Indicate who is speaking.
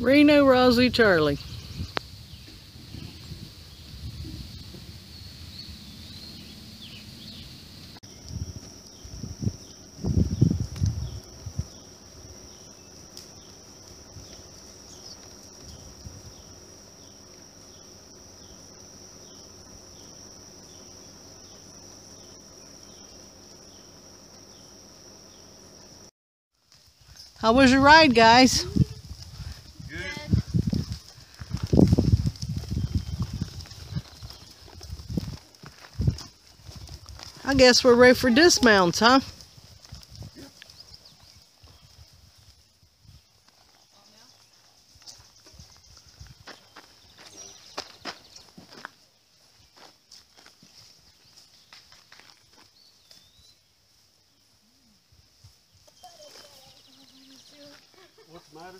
Speaker 1: Reno, Rosie, Charlie. How was your ride, guys? I guess we're ready for dismounts, huh?
Speaker 2: What's the matter?